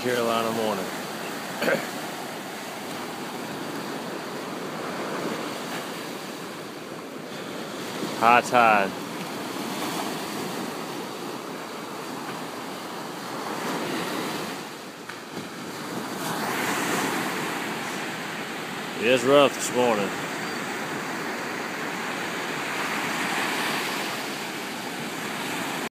Carolina morning. High tide. It is rough this morning.